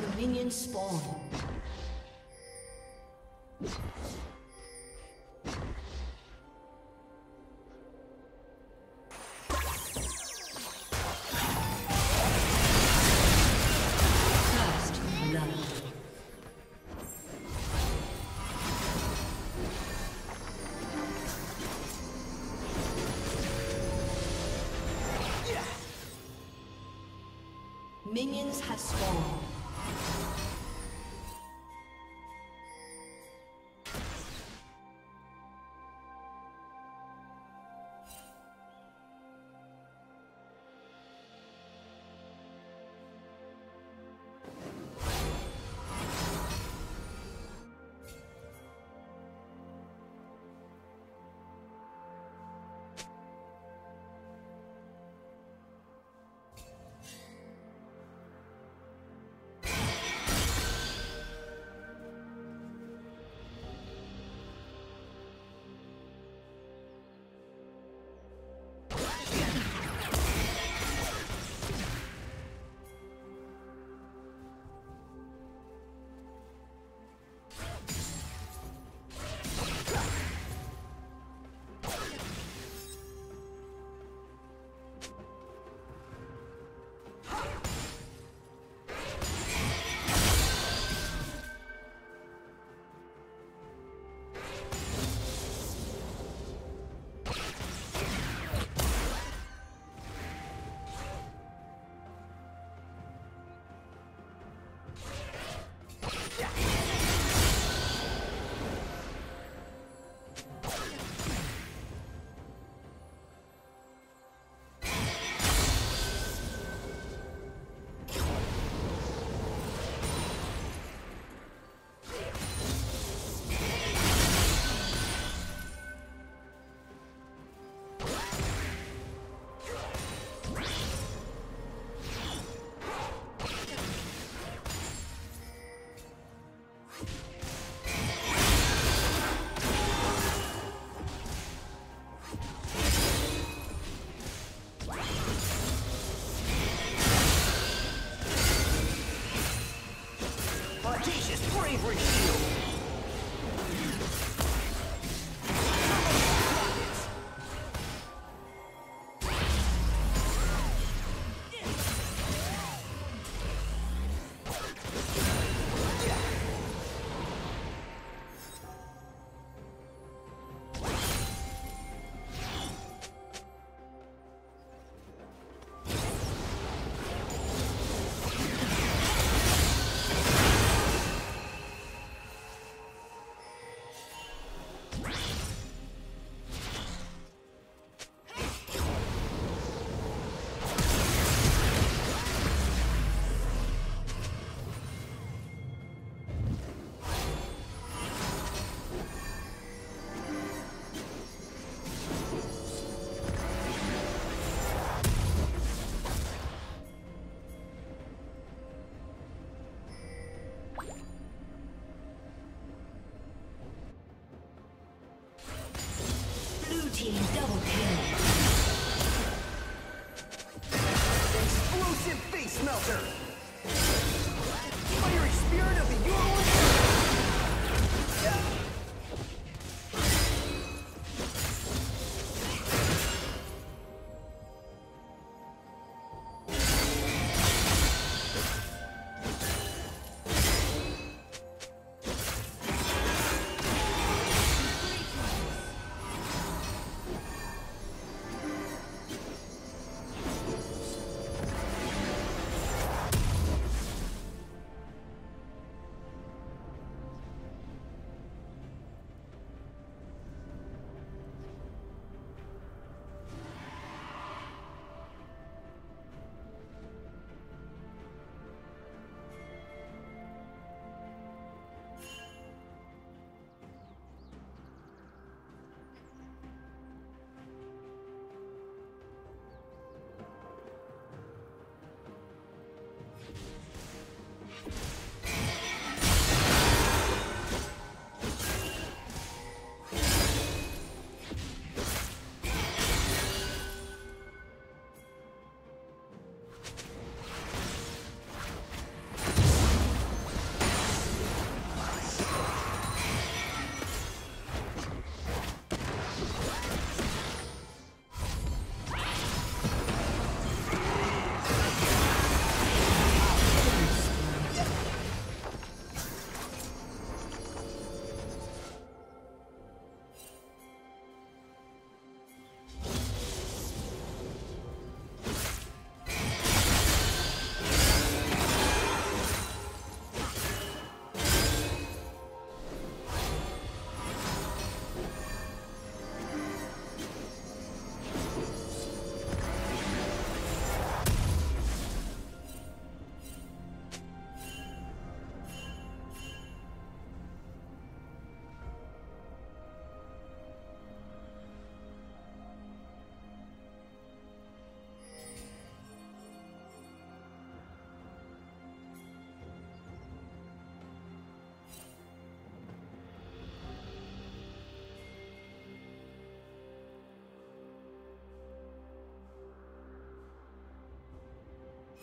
until minions spawn. Minions have spawned. team double kill. Explosive face melter! Fiery spirit of the Yordle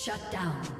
Shut down.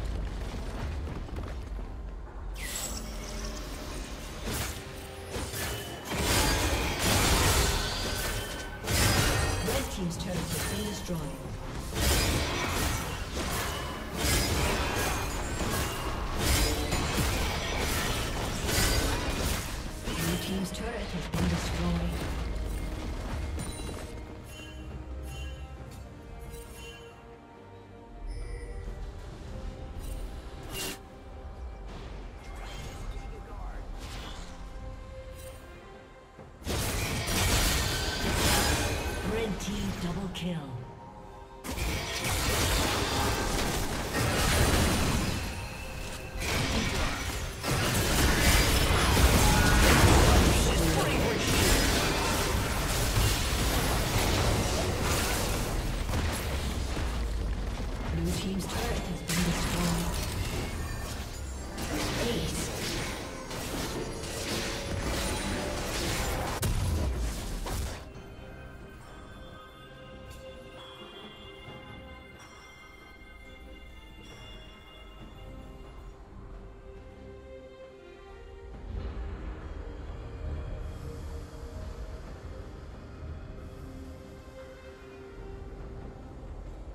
Kill.